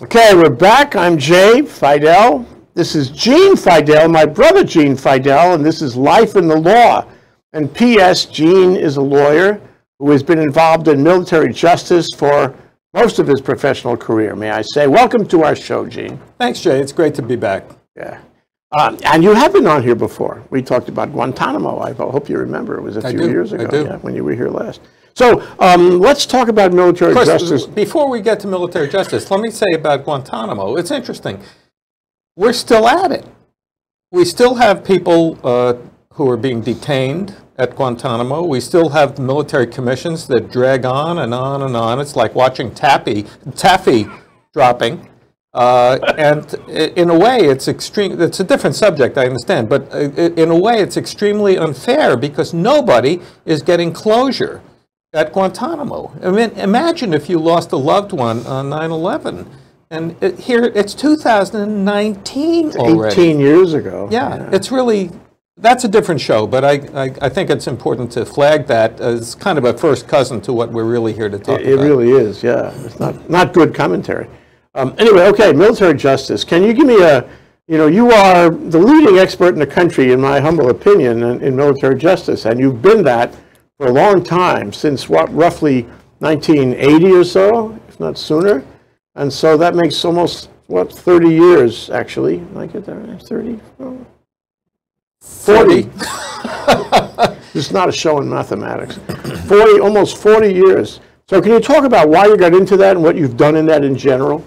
Okay, we're back. I'm Jay Fidell. This is Gene Fidell, my brother Gene Fidell, and this is Life in the Law. And P.S. Gene is a lawyer who has been involved in military justice for most of his professional career, may I say. Welcome to our show, Gene. Thanks, Jay. It's great to be back. Yeah. Um, and you have been on here before. We talked about Guantanamo. I hope you remember. It was a few years ago. Yeah, when you were here last. So um, let's talk about military course, justice. before we get to military justice, let me say about Guantanamo. It's interesting. We're still at it. We still have people uh, who are being detained at Guantanamo. We still have military commissions that drag on and on and on. It's like watching taffy, taffy dropping. Uh, and in a way, it's extreme. It's a different subject, I understand, but uh, in a way, it's extremely unfair because nobody is getting closure at Guantanamo. I mean, imagine if you lost a loved one on 9/11, and it, here it's 2019 already. 18 years ago. Yeah, it's really that's a different show, but I, I I think it's important to flag that as kind of a first cousin to what we're really here to talk It about. It really is, yeah. It's not, not good commentary. Um, anyway, okay, military justice. Can you give me a, you know, you are the leading expert in the country, in my humble opinion, in, in military justice, and you've been that for a long time, since what, roughly 1980 or so, if not sooner. And so that makes almost, what, 30 years, actually. Did I get that right? 30? Oh, 40. It's not a show in mathematics. 40, almost 40 years. So can you talk about why you got into that and what you've done in that in general?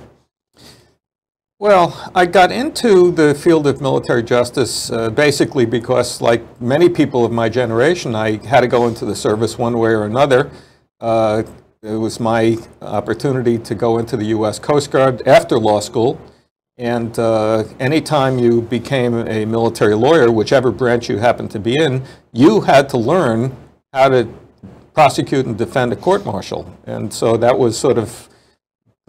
Well, I got into the field of military justice uh, basically because, like many people of my generation, I had to go into the service one way or another. Uh, it was my opportunity to go into the U.S. Coast Guard after law school. And uh, anytime you became a military lawyer, whichever branch you happened to be in, you had to learn how to prosecute and defend a court martial. And so that was sort of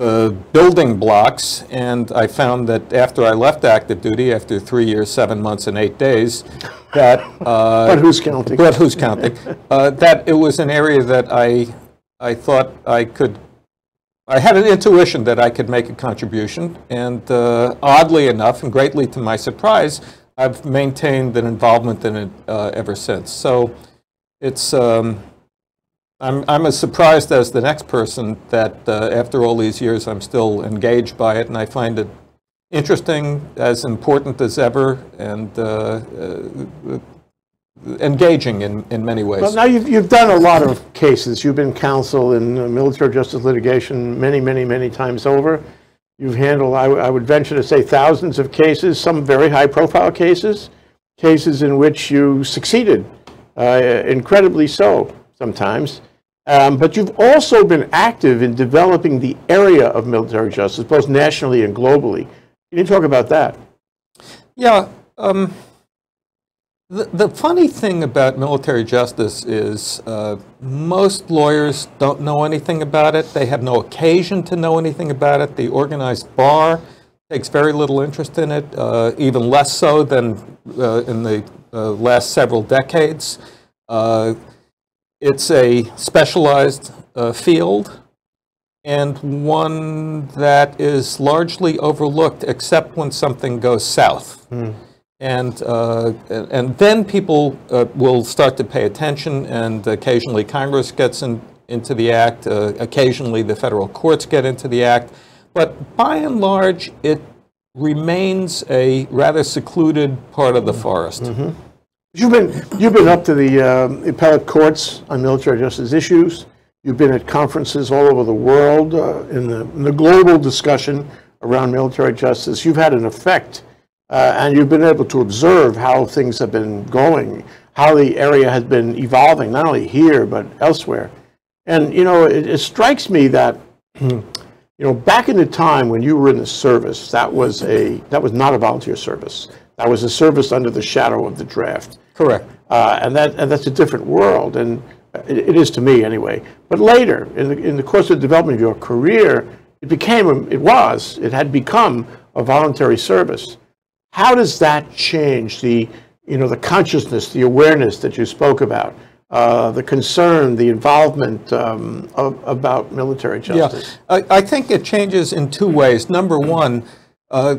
the building blocks, and I found that after I left active duty, after three years, seven months, and eight days, that uh, But who's counting? but who's counting? Uh, that it was an area that I I thought I could. I had an intuition that I could make a contribution, and uh, oddly enough, and greatly to my surprise, I've maintained an involvement in it uh, ever since. So it's. Um, I'm, I'm as surprised as the next person that uh, after all these years I'm still engaged by it and I find it interesting, as important as ever, and uh, uh, engaging in, in many ways. Well, now you've, you've done a lot of cases. You've been counsel in military justice litigation many, many, many times over. You've handled, I, I would venture to say, thousands of cases, some very high-profile cases, cases in which you succeeded, uh, incredibly so sometimes. Um, but you've also been active in developing the area of military justice, both nationally and globally. Can you talk about that? Yeah. Um, the, the funny thing about military justice is uh, most lawyers don't know anything about it. They have no occasion to know anything about it. The organized bar takes very little interest in it, uh, even less so than uh, in the uh, last several decades. It's a specialized uh, field and one that is largely overlooked except when something goes south. And, uh, and then people uh, will start to pay attention, and occasionally Congress gets in, into the act, uh, occasionally the federal courts get into the act. But by and large, it remains a rather secluded part of the forest. You've been, you've been up to the um, appellate courts on military justice issues. You've been at conferences all over the world uh, in, the, in the global discussion around military justice. You've had an effect, uh, and you've been able to observe how things have been going, how the area has been evolving, not only here, but elsewhere. And, you know, it, it strikes me that, you know, back in the time when you were in the service, that was, a, that was not a volunteer service. That was a service under the shadow of the draft. Correct. Uh, and that and that's a different world, and it, it is to me anyway. But later, in the in the course of the development of your career, it became it was it had become a voluntary service. How does that change the you know the consciousness, the awareness that you spoke about? uh, the concern, the involvement um, of, about military justice? Yeah, I, I think it changes in two ways. Number one, uh,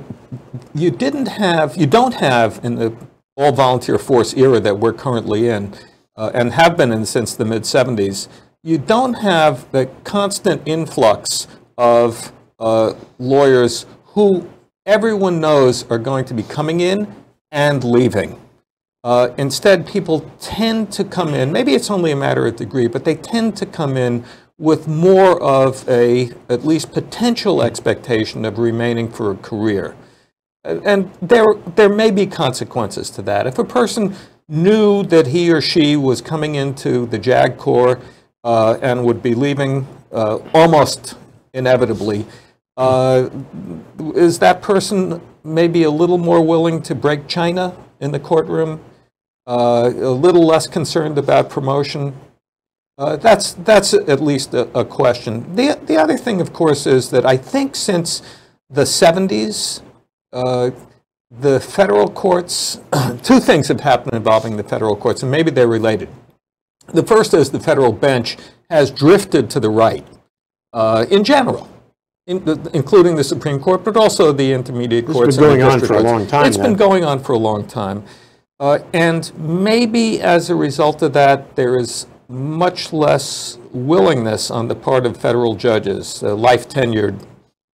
you didn't have, you don't have in the all volunteer force era that we're currently in, uh, and have been in since the mid 70s, you don't have the constant influx of uh, lawyers who everyone knows are going to be coming in and leaving. Uh, instead, people tend to come in, maybe it's only a matter of degree, but they tend to come in with more of a, at least potential expectation of remaining for a career. And there, there may be consequences to that. If a person knew that he or she was coming into the JAG Corps uh, and would be leaving uh, almost inevitably, uh, is that person maybe a little more willing to break China in the courtroom? Uh, a little less concerned about promotion? Uh, that's, that's at least a, a, question. The, the other thing, of course, is that I think since the 70s, uh, the federal courts, two things have happened involving the federal courts, and maybe they're related. The first is the federal bench has drifted to the right uh, in general, in, including the Supreme Court, but also the intermediate It's courts. been and the going on for a long time It's been going on for a long time. Uh, and maybe as a result of that, there is much less willingness on the part of federal judges, uh, life tenured,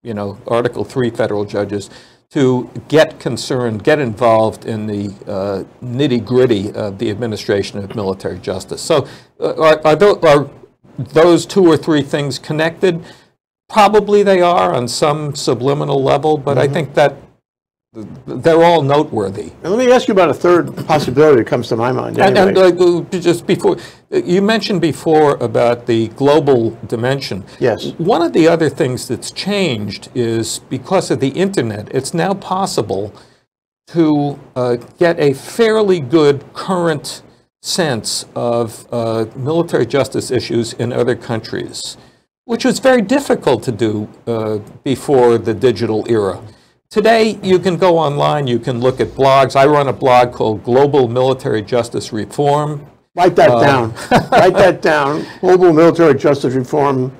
you know, Article 3 federal judges, to get concerned, get involved in the uh, nitty gritty of the administration of military justice. So, uh, are, are, tho- are those two or three things connected? Probably they are on some subliminal level, but I think that th- they're all noteworthy. And let me ask you about a third possibility that comes to my mind And, anyway. and uh, just before, you mentioned before about the global dimension. Yes. One of the other things that's changed is because of the internet, it's now possible to uh, get a fairly good current sense of uh, military justice issues in other countries, which was very difficult to do uh, before the digital era. Today, you can go online, you can look at blogs. I run a blog called Global Military Justice Reform. Write that um, down. Write that down. Global Military Justice Reform.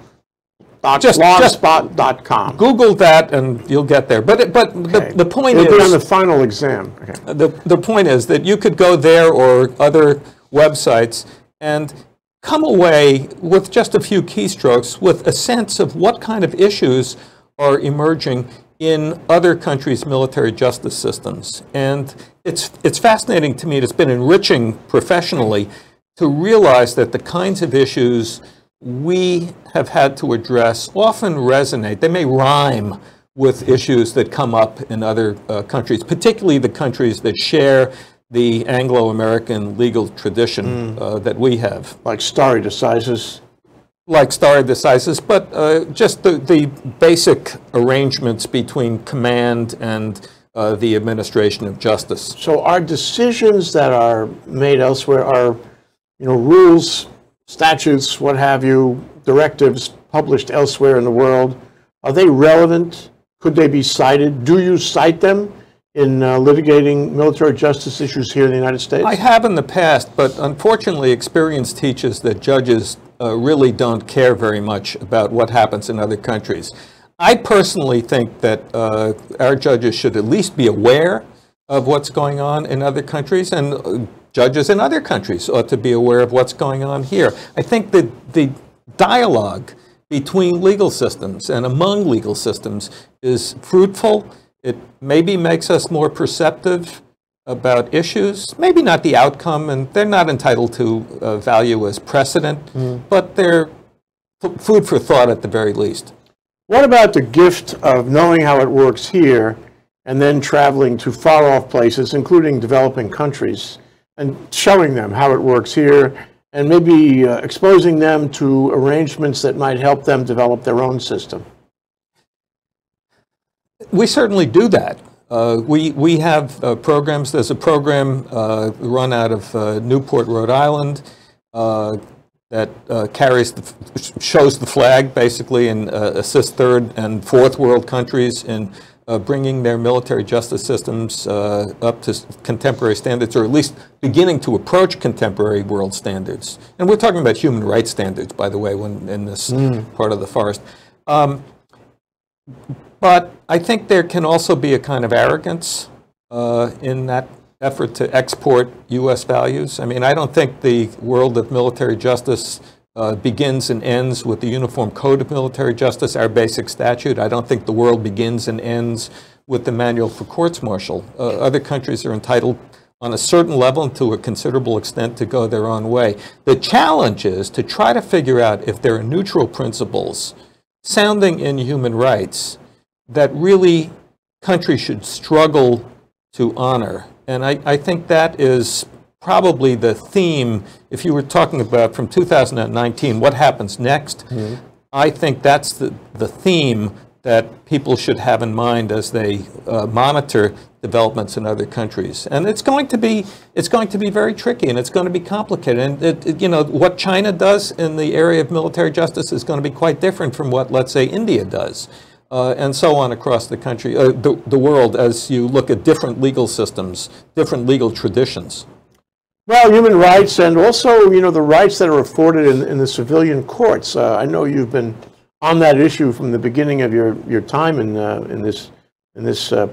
Dot Just- blogspot.com. Google that and you'll get there. But, it- but the, the point It'll be on the final exam. Okay. the, the point is that you could go there or other websites and come away with just a few keystrokes with a sense of what kind of issues are emerging in other countries' military justice systems. And it's, it's fascinating to me, it's been enriching professionally to realize that the kinds of issues we have had to address often resonate. They may rhyme with issues that come up in other uh, countries, particularly the countries that share the Anglo-American legal tradition uh, that we have Like stare decisis. Like stare decisis, but uh, just the, the basic arrangements between command and uh, the administration of justice. So are decisions that are made elsewhere are, you know, rules, statutes, what have you, directives published elsewhere in the world, are they relevant? Could they be cited? Do you cite them in uh, litigating military justice issues here in the United States? I have in the past, but unfortunately, experience teaches that judges uh, really don't care very much about what happens in other countries. I personally think that uh, our judges should at least be aware of what's going on in other countries, and uh, judges in other countries ought to be aware of what's going on here. I think that the dialogue between legal systems and among legal systems is fruitful. It maybe makes us more perceptive about issues, maybe not the outcome, and they're not entitled to uh, value as precedent, but they're f- food for thought at the very least. What about the gift of knowing how it works here and then traveling to far off places, including developing countries, and showing them how it works here and maybe uh, exposing them to arrangements that might help them develop their own system? We certainly do that. Uh, we, we have uh, programs, there's a program uh, run out of uh, Newport, Rhode Island, uh, that uh, carries, the, shows the flag basically and uh, assists third and fourth world countries in uh, bringing their military justice systems uh, up to contemporary standards, or at least beginning to approach contemporary world standards. And we're talking about human rights standards, by the way, when in this part of the forest. Um, but I think there can also be a kind of arrogance uh, in that effort to export U.S. values. I mean, I don't think the world of military justice uh, begins and ends with the Uniform Code of Military Justice, our basic statute. I don't think the world begins and ends with the Manual for Courts Martial. Uh, other countries are entitled on a certain level and to a considerable extent to go their own way. The challenge is to try to figure out if there are neutral principles sounding in human rights that really countries should struggle to honor. And I, I think that is probably the theme, if you were talking about from 2019, what happens next, mm-hmm. I think that's the, the theme that people should have in mind as they uh, monitor developments in other countries. And it's going to be it's going to be very tricky and it's going to be complicated. And it, it- you know what China does in the area of military justice is going to be quite different from what let's say India does. Uh, and so on across the country, uh, the, the world, as you look at different legal systems, different legal traditions. Well, human rights and also, you know, the rights that are afforded in, in the civilian courts. Uh, I know you've been on that issue from the beginning of your, your time in, uh, in this, in this, uh,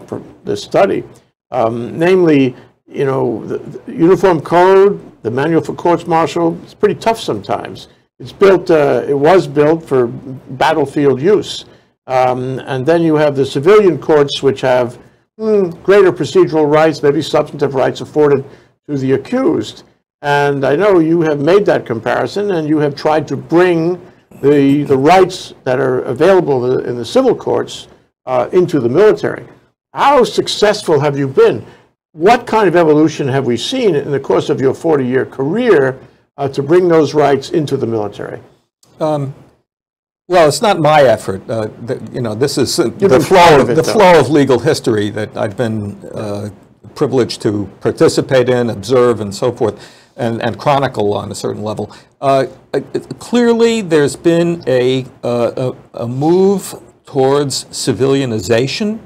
this study. Um, namely, you know, the, the Uniform Code, the Manual for Courts Martial, it's pretty tough sometimes. It's built, uh, it was built for battlefield use. Um, and then you have the civilian courts, which have hmm, greater procedural rights, maybe substantive rights afforded to the accused. And I know you have made that comparison, and you have tried to bring the, the rights that are available in the civil courts uh, into the military. How successful have you been? What kind of evolution have we seen in the course of your 40-year career uh, to bring those rights into the military? Well, it's not my effort. Uh, the, you know, this is uh, the flow of, it, the though. flow of legal history that I've been uh, privileged to participate in, observe, and so forth, and, and chronicle on a certain level. Uh, uh, clearly, there's been a, uh, a, a move towards civilianization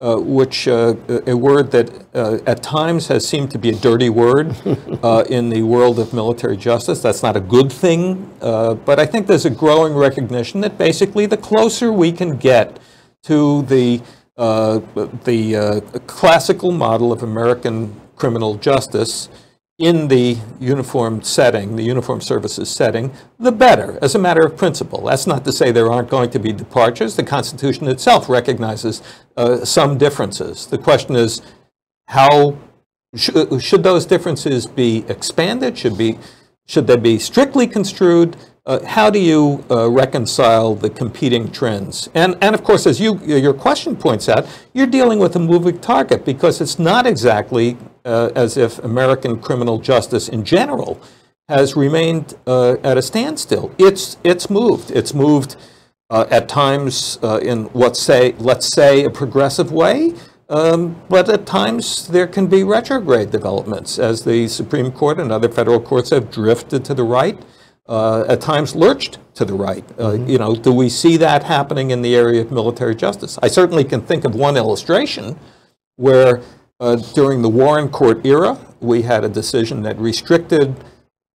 uh, which uh, a word that uh, at times has seemed to be a dirty word uh, in the world of military justice. That's not a good thing, uh, but I think there's a growing recognition that basically the closer we can get to the uh, the uh, classical model of American criminal justice in the uniform setting, the uniform services setting, the better, as a matter of principle. That's not to say there aren't going to be departures. The Constitution itself recognizes uh, some differences. The question is, how sh- should those differences be expanded? Should be should they be strictly construed? Uh, how do you uh, reconcile the competing trends? And and of course, as you your question points out, you're dealing with a moving target because it's not exactly uh, as if American criminal justice in general has remained uh, at a standstill. It's it's moved. It's moved uh, at times uh, in what say let's say a progressive way. Um, but at times there can be retrograde developments as the Supreme Court and other federal courts have drifted to the right, uh, at times lurched to the right. Uh, You know, do we see that happening in the area of military justice? I certainly can think of one illustration where uh, during the Warren Court era, we had a decision that restricted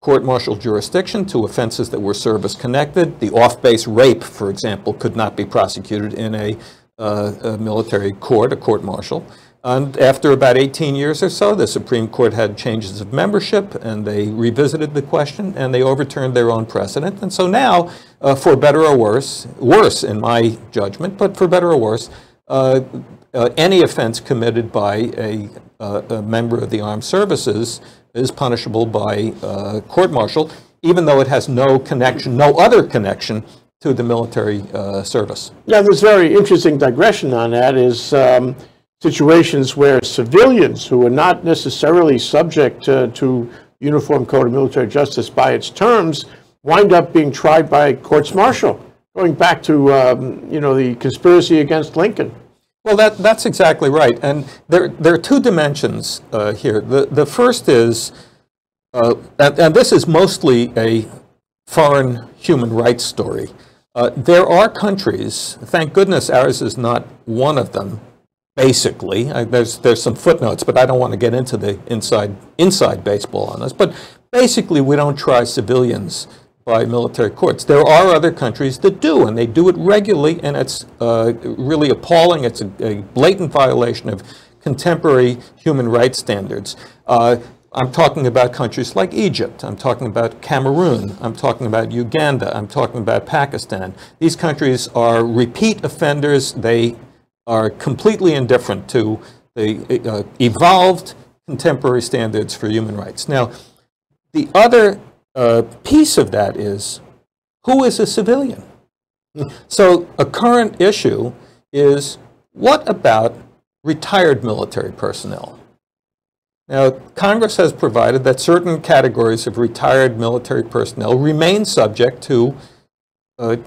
court-martial jurisdiction to offenses that were service-connected. The off-base rape, for example, could not be prosecuted in a, uh, a military court, a court-martial. And after about 18 years or so, the Supreme Court had changes of membership, and they revisited the question, and they overturned their own precedent. And so now, uh, for better or worse, worse in my judgment, but for better or worse, uh, uh, any offense committed by a, uh, a member of the armed services is punishable by uh, court-martial, even though it has no connection, no other connection to the military uh, service. Yeah, there's very interesting digression on that is um, situations where civilians who are not necessarily subject to Uniform Code of Military Justice by its terms wind up being tried by courts martial, going back to, um, you know, the conspiracy against Lincoln. Well, that, that's exactly right. And there, there are two dimensions uh, here. The, the first is, uh, and, and this is mostly a foreign human rights story. Uh, there are countries, thank goodness ours is not one of them, basically. I, there's, there's some footnotes, but I don't want to get into the inside, inside baseball on this. But basically, we don't try civilians by military courts. There are other countries that do, and they do it regularly, and it's uh, really appalling. It's a, a, blatant violation of contemporary human rights standards. Uh, I'm talking about countries like Egypt. I'm talking about Cameroon. I'm talking about Uganda. I'm talking about Pakistan. These countries are repeat offenders. They are completely indifferent to the uh, evolved contemporary standards for human rights. Now, the other uh, piece of that is who is a civilian? so, a current issue is what about retired military personnel? Now, Congress has provided that certain categories of retired military personnel remain subject to uh,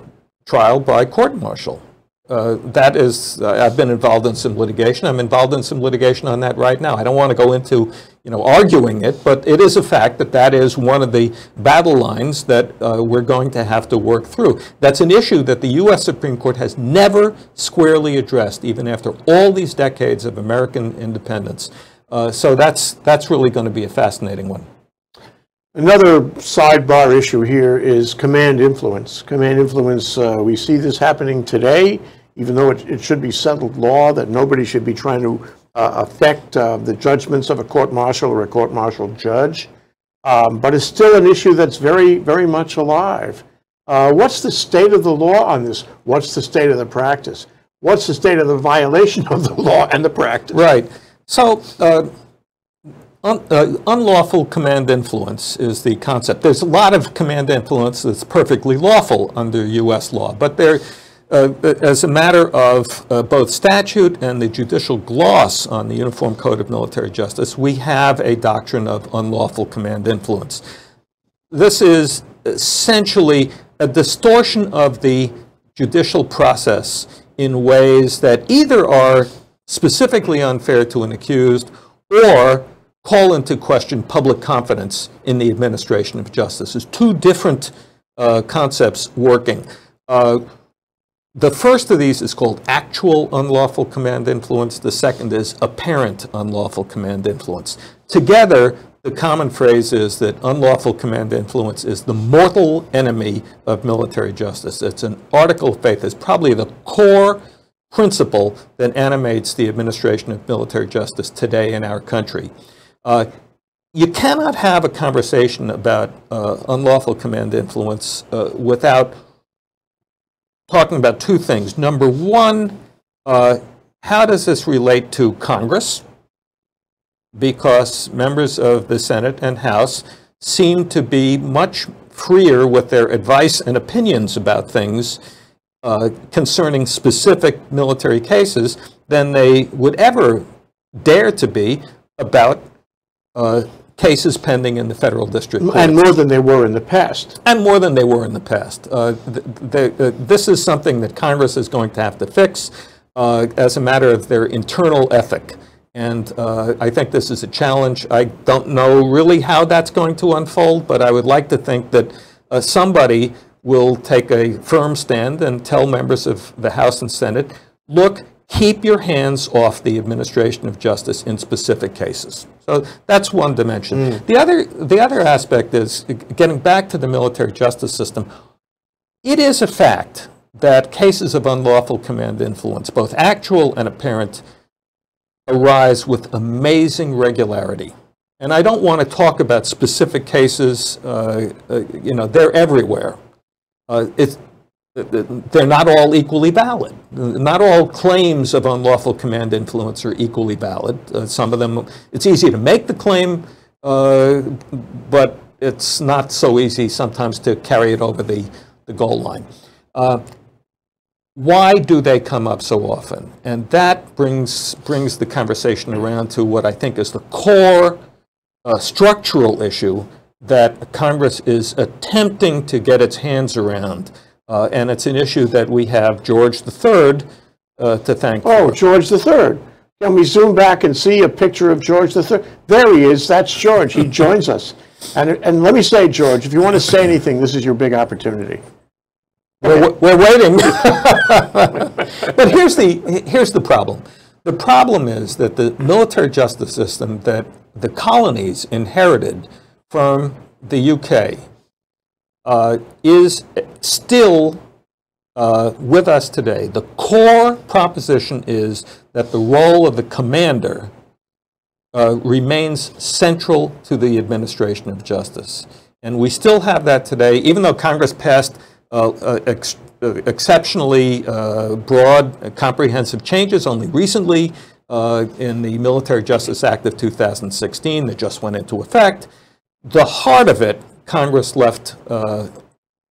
trial by court martial. Uh, that is, uh, I've been involved in some litigation. I'm involved in some litigation on that right now. I don't want to go into, you know, arguing it, but it is a fact that that is one of the battle lines that uh, we're going to have to work through. That's an issue that the U.S. Supreme Court has never squarely addressed, even after all these decades of American independence. Uh, so that's that's really going to be a fascinating one. Another sidebar issue here is command influence. Command influence, uh, we see this happening today, even though it, it, should be settled law that nobody should be trying to uh, affect uh, the judgments of a court martial or a court martial judge. Um, but it's still an issue that's very, very much alive. Uh, what's the state of the law on this? What's the state of the practice? What's the state of the violation of the law and the practice? Right. So, uh, Un, uh, unlawful command influence is the concept. There's a lot of command influence that's perfectly lawful under U.S. law, but there, uh, as a matter of uh, both statute and the judicial gloss on the Uniform Code of Military Justice, we have a doctrine of unlawful command influence. This is essentially a distortion of the judicial process in ways that either are specifically unfair to an accused or call into question public confidence in the administration of justice. There's two different uh, concepts working. Uh, the first of these is called actual unlawful command influence. The second is apparent unlawful command influence. Together, the common phrase is that unlawful command influence is the mortal enemy of military justice. It's an article of faith. It's probably the core principle that animates the administration of military justice today in our country. Uh, you cannot have a conversation about uh, unlawful command influence uh, without talking about two things. Number one, uh, how does this relate to Congress? Because members of the Senate and House seem to be much freer with their advice and opinions about things uh, concerning specific military cases than they would ever dare to be about uh, cases pending in the federal district court. And more than they were in the past. And more than they were in the past. Uh, the, uh, this is something that Congress is going to have to fix uh, as a matter of their internal ethic. And uh, I think this is a challenge. I don't know really how that's going to unfold, but I would like to think that uh, somebody will take a firm stand and tell members of the House and Senate, look, keep your hands off the administration of justice in specific cases. So that's one dimension. Mm. The other the other aspect is getting back to the military justice system. It is a fact that cases of unlawful command influence, both actual and apparent, arise with amazing regularity. And I don't want to talk about specific cases. Uh, uh, you know, they're everywhere. Uh, it's they're not all equally valid. Not all claims of unlawful command influence are equally valid. Uh, some of them, it's easy to make the claim, uh, but it's not so easy sometimes to carry it over the, the goal line. Uh, why do they come up so often? And that brings, brings the conversation around to what I think is the core uh, structural issue that Congress is attempting to get its hands around uh, and it's an issue that we have George III uh, to thank Oh, for. George III. Can we zoom back and see a picture of George III? There he is. That's George. He joins us. And, and let me say, George, if you want to say anything, this is your big opportunity. We're, we're waiting. but here's the, here's the problem. The problem is that the military justice system that the colonies inherited from the UK uh, is still uh, with us today. The core proposition is that the role of the commander uh, remains central to the administration of justice. And we still have that today, even though Congress passed uh, uh, ex uh, exceptionally broad, comprehensive changes only recently in the Military Justice Act of 2016 that just went into effect. The heart of it, Congress left uh,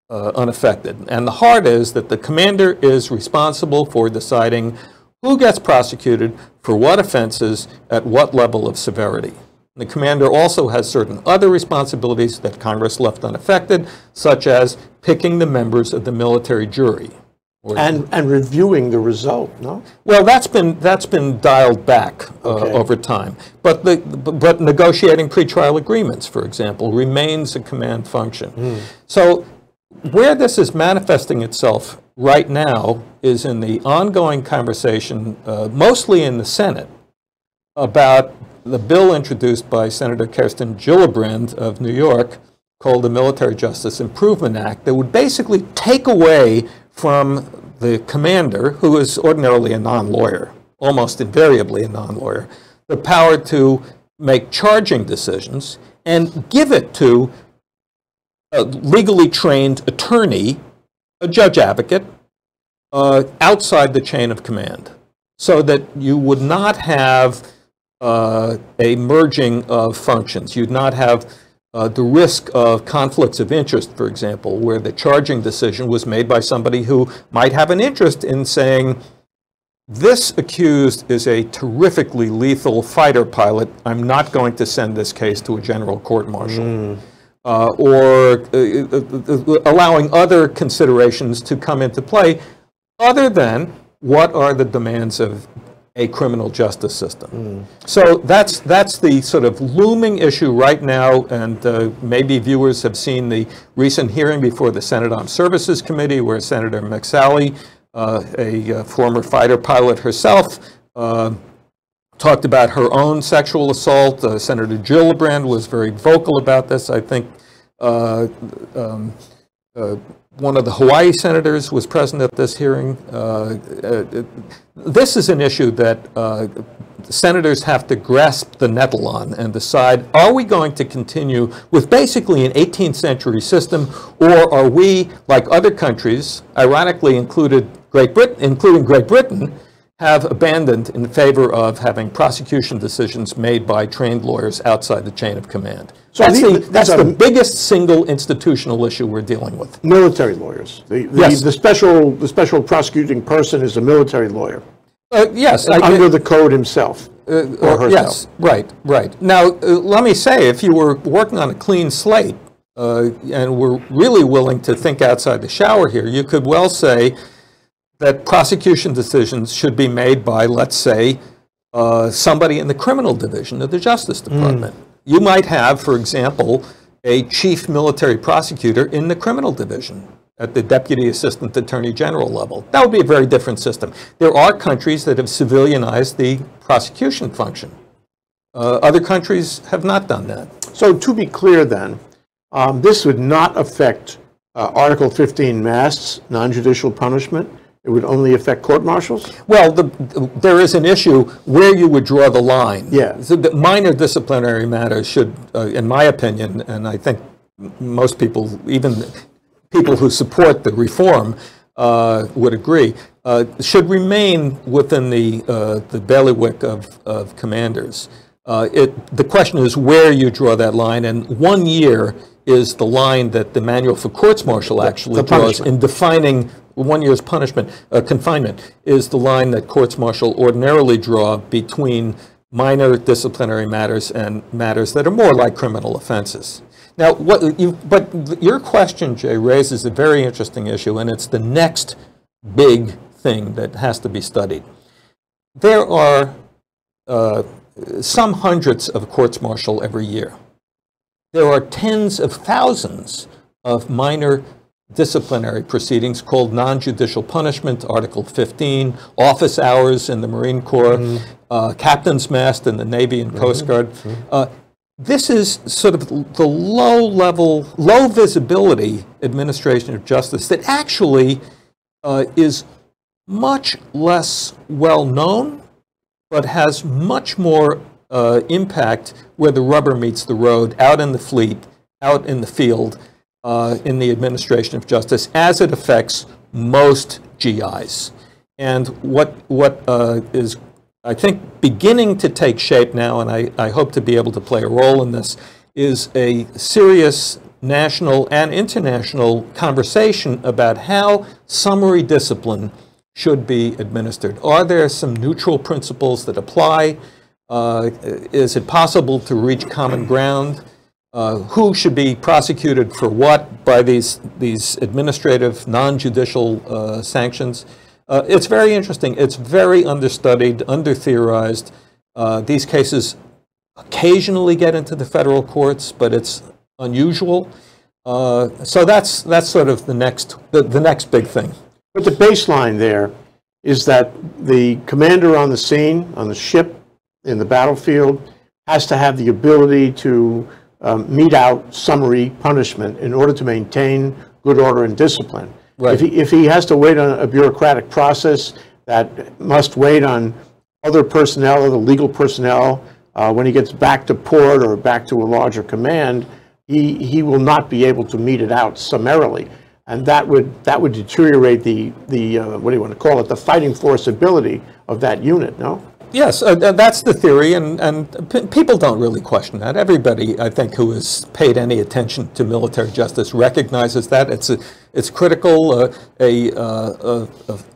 unaffected. And the heart is that the commander is responsible for deciding who gets prosecuted for what offenses at what level of severity. The commander also has certain other responsibilities that Congress left unaffected, such as picking the members of the military jury. And, and reviewing the result, no? Well, that's been, that's been dialed back uh, okay. over time. But, the, but negotiating pretrial agreements, for example, remains a command function. Mm. So where this is manifesting itself right now is in the ongoing conversation, uh, mostly in the Senate, about the bill introduced by Senator Kirsten Gillibrand of New York called the Military Justice Improvement Act that would basically take away from the commander, who is ordinarily a non-lawyer, almost invariably a non-lawyer, the power to make charging decisions and give it to a legally trained attorney, a judge advocate, uh, outside the chain of command, so that you would not have uh, a merging of functions. You'd not have uh, the risk of conflicts of interest, for example, where the charging decision was made by somebody who might have an interest in saying, this accused is a terrifically lethal fighter pilot. I'm not going to send this case to a general court martial. Mm. Uh, or uh, uh, uh, allowing other considerations to come into play other than what are the demands of a criminal justice system. Mm. So that's, that's the sort of looming issue right now, and uh, maybe viewers have seen the recent hearing before the Senate Armed Services Committee where Senator McSally, uh, a, uh, former fighter pilot herself, uh, talked about her own sexual assault. Uh, Senator Gillibrand was very vocal about this. I think uh, one of the Hawaii senators was present at this hearing. Uh, uh, this is an issue that uh, senators have to grasp the nettle on and decide, are we going to continue with basically an 18th century system, or are we, like other countries, ironically included Great Britain, including Great Britain, have abandoned in favor of having prosecution decisions made by trained lawyers outside the chain of command. So that's, the, that's the biggest single institutional issue we're dealing with. Military lawyers. The, the, yes. the special, the special prosecuting person is a military lawyer. Uh, yes. I, under the code himself. Uh, or herself. Yes, right, right. Now, uh, let me say, if you were working on a clean slate uh, and were really willing to think outside the shower here, you could well say that prosecution decisions should be made by, let's say, uh, somebody in the criminal division of the Justice. Department. Mm. You might have, for example, a chief military prosecutor in the criminal division at the deputy assistant attorney general level. That would be a very different system. There are countries that have civilianized the prosecution function. Uh, other countries have not done that. So to be clear then, um, this would not affect uh, Article 15 masts, non-judicial punishment. It would only affect court martials? Well, the, there is an issue where you would draw the line. Yeah. So the minor disciplinary matters should, uh, in my opinion, and I think most people, even people who support the reform, uh, would agree, uh, should remain within the, uh, the bailiwick of, of commanders. Uh, it, the question is where you draw that line, and one year is the line that the Manual for Courts Martial actually draws in defining one year's punishment, uh, confinement, is the line that courts martial ordinarily draw between minor disciplinary matters and matters that are more like criminal offenses. Now, what you, but your question, Jay, raises a very interesting issue, and it's the next big thing that has to be studied. There are uh, some hundreds of courts martial every year. There are tens of thousands of minor disciplinary proceedings called non-judicial punishment, Article 15, office hours in the Marine Corps, uh, captain's mast in the Navy and Coast Guard. Uh, this is sort of the low level, low visibility administration of justice that actually uh, is much less well known, but has much more uh, impact where the rubber meets the road, out in the fleet, out in the field, uh, in the administration of justice, as it affects most GIs. And what, what uh, is, I think, beginning to take shape now, and I, I hope to be able to play a role in this, is a serious national and international conversation about how summary discipline should be administered. Are there some neutral principles that apply? Uh, is it possible to reach common ground? Uh, who should be prosecuted for what by these, these administrative, non-judicial uh, sanctions? Uh, it's very interesting. It's very understudied, under-theorized. Uh, these cases occasionally get into the federal courts, but it's unusual. Uh, so that's, that's sort of the next, the, the next big thing. But the baseline there is that the commander on the scene, on the ship, in the battlefield, has to have the ability to um, mete out summary punishment in order to maintain good order and discipline. Right. If he, if he has to wait on a bureaucratic process that must wait on other personnel, other legal personnel, uh, when he gets back to port or back to a larger command, he, he will not be able to mete it out summarily. And that would, that would deteriorate the, the uh, what do you want to call it, the fighting force ability of that unit, no? Yes, uh, that's the theory, and, and people don't really question that. Everybody, I think, who has paid any attention to military justice recognizes that. It's, a, it's critical. Uh, a, uh,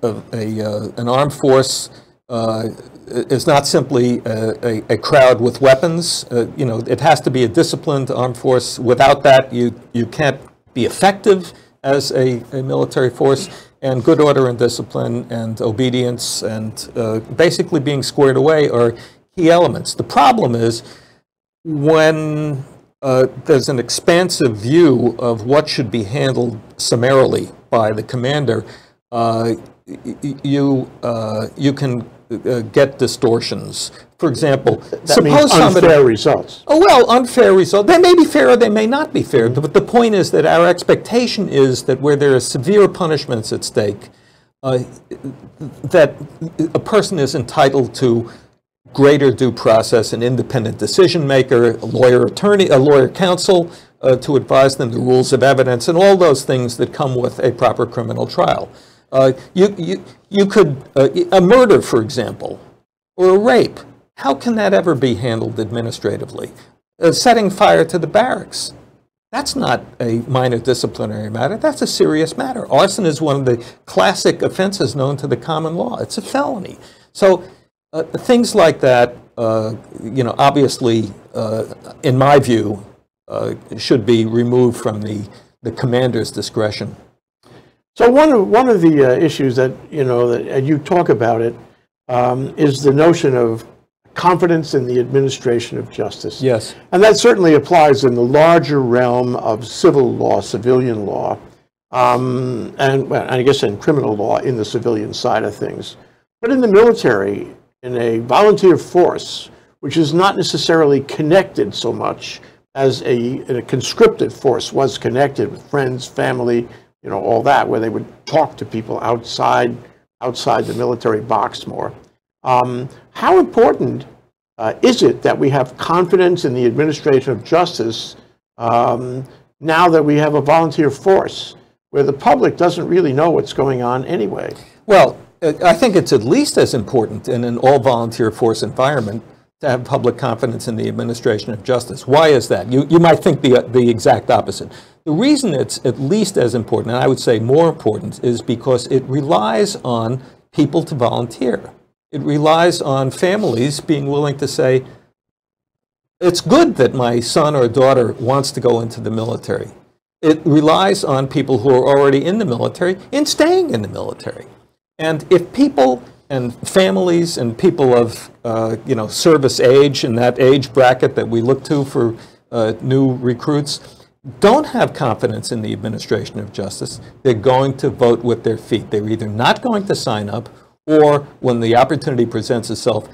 a, a, uh, an armed force uh, is not simply a, crowd with weapons. Uh, you know, it has to be a disciplined armed force. Without that, you, you can't be effective as a military force and good order and discipline and obedience and uh, basically being squared away are key elements. The problem is when uh, there's an expansive view of what should be handled summarily by the commander, uh, you, uh, you can uh, get distortions. For example, That means somebody- unfair results. Oh, well, unfair results. They may be fair or they may not be fair. But the point is that our expectation is that where there are severe punishments at stake, uh, that a person is entitled to greater due process, an independent decision maker, a lawyer attorney, a lawyer counsel uh, to advise them the rules of evidence, and all those things that come with a proper criminal trial. Uh, you, you, you could, uh, a murder, for example, or a rape, how can that ever be handled administratively? Uh, setting fire to the barracks, that's not a minor disciplinary matter, that's a serious matter. Arson is one of the classic offenses known to the common law, it's a felony. So uh, things like that, uh, you know, obviously, uh, in my view, should be removed from the, the commander's discretion. So one of, one of the uh, issues that, you know, that and you talk about it, um, is the notion of confidence in the administration of justice. Yes. And that certainly applies in the larger realm of civil law, civilian law, um, and, well, I guess in criminal law in the civilian side of things. But in the military, in a volunteer force, which is not necessarily connected so much as a, a conscripted force was connected with friends, family, you know, all that, where they would talk to people outside, outside the military box more. Um, how important uh, is it that we have confidence in the administration of justice um, now that we have a volunteer force where the public doesn't really know what's going on anyway? Well, uh, I think it's at least as important in an all-volunteer force environment to have public confidence in the administration of justice. Why is that? You, you might think the, the exact opposite. The reason it's at least as important, and I would say more important, is because it relies on people to volunteer. It relies on families being willing to say, it's good that my son or daughter wants to go into the military. It relies on people who are already in the military in staying in the military. And if people and families and people of uh, you know service age and that age bracket that we look to for uh, new recruits, don't have confidence in the administration of justice, they're going to vote with their feet. They're either not going to sign up, or when the opportunity presents itself,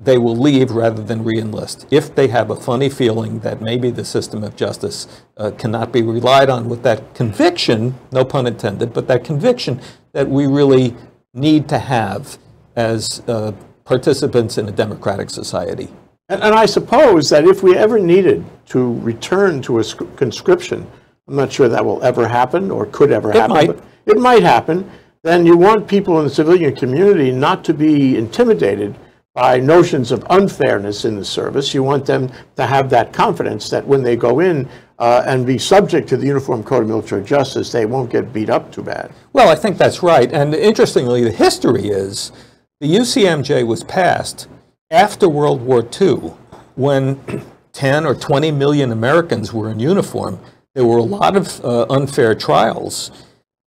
they will leave rather than re-enlist. If they have a funny feeling that maybe the system of justice uh, cannot be relied on with that conviction, no pun intended, but that conviction that we really need to have as uh, participants in a democratic society. And, and I suppose that if we ever needed to return to a conscription, I'm not sure that will ever happen or could ever happen. might. But it might happen. Then you want people in the civilian community not to be intimidated by notions of unfairness in the service. You want them to have that confidence that when they go in uh, and be subject to the Uniform Code of Military Justice, they won't get beat up too bad. Well, I think that's right. And interestingly, the history is the UCMJ was passed after World War II when 10 or 20 million Americans were in uniform. There were a lot of uh, unfair trials.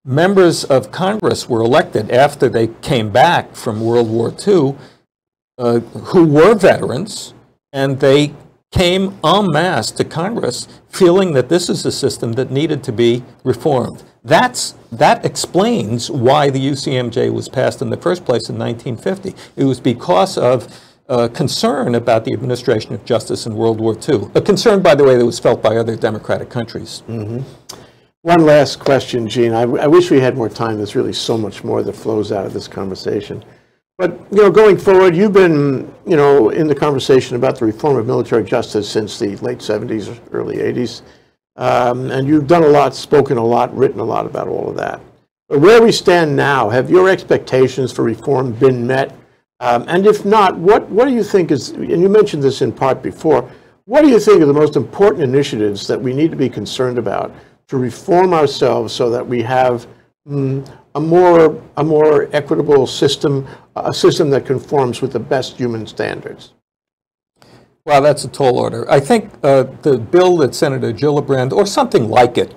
Members of Congress were elected after they came back from World War II uh, who were veterans, and they came en masse to Congress feeling that this is a system that needed to be reformed. That's, that explains why the UCMJ was passed in the first place in 1950. It was because of uh, concern about the administration of justice in World War II, a concern, by the way, that was felt by other democratic countries. One last question, Gene. I, I wish we had more time. There's really so much more that flows out of this conversation. But, you know, going forward, you've been, you know, in the conversation about the reform of military justice since the late 70s, early 80s. Um, and you've done a lot, spoken a lot, written a lot about all of that. But where we stand now, have your expectations for reform been met? Um, and if not, what, what do you think is, and you mentioned this in part before, what do you think are the most important initiatives that we need to be concerned about to reform ourselves so that we have mm, a more a more equitable system, a system that conforms with the best human standards? Wow, that's a tall order. I think uh, the bill that Senator Gillibrand, or something like it,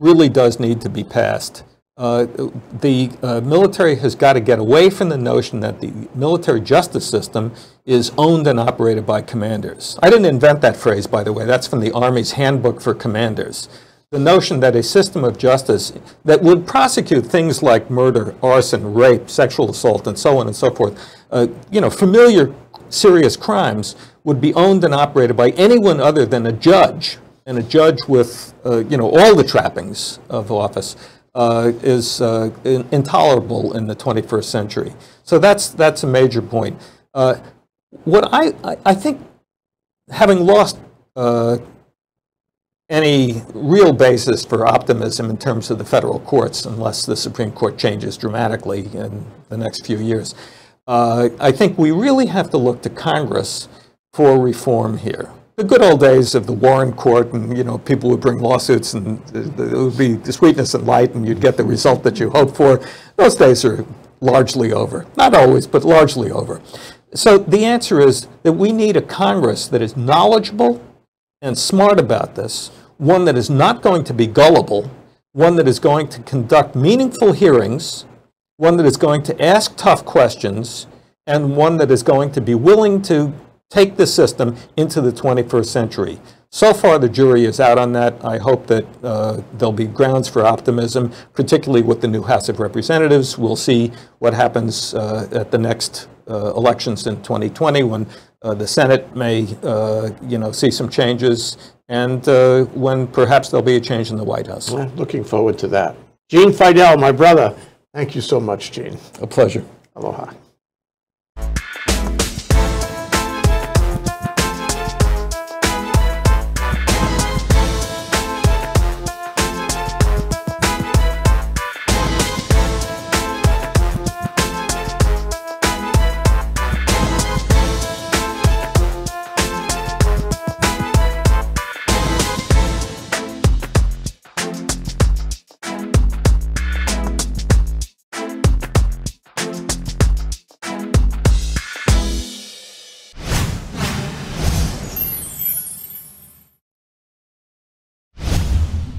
really does need to be passed. Uh, the uh, military has got to get away from the notion that the military justice system is owned and operated by commanders. I didn't invent that phrase, by the way. That's from the Army's Handbook for Commanders. The notion that a system of justice that would prosecute things like murder, arson, rape, sexual assault, and so on and so forth, uh, you know, familiar serious crimes would be owned and operated by anyone other than a judge, and a judge with, uh, you know, all the trappings of office uh, is uh, in- intolerable in the 21st century. So that's, that's a major point. Uh, what I, I, I think, having lost uh, any real basis for optimism in terms of the federal courts, unless the Supreme Court changes dramatically in the next few years. Uh, I think we really have to look to Congress for reform here. The good old days of the Warren Court, and you know, people would bring lawsuits, and it would be sweetness and light, and you'd get the result that you hoped for. Those days are largely over. Not always, but largely over. So the answer is that we need a Congress that is knowledgeable and smart about this, one that is not going to be gullible, one that is going to conduct meaningful hearings, one that is going to ask tough questions, and one that is going to be willing to take the system into the 21st century. So far, the jury is out on that. I hope that uh, there'll be grounds for optimism, particularly with the new House of Representatives. We'll see what happens uh, at the next uh, elections in 2020 when uh, the Senate may, uh, you know, see some changes, and uh, when perhaps there'll be a change in the White House. Well, looking forward to that. Gene Fidell, my brother, thank you so much, Gene. A pleasure. Aloha.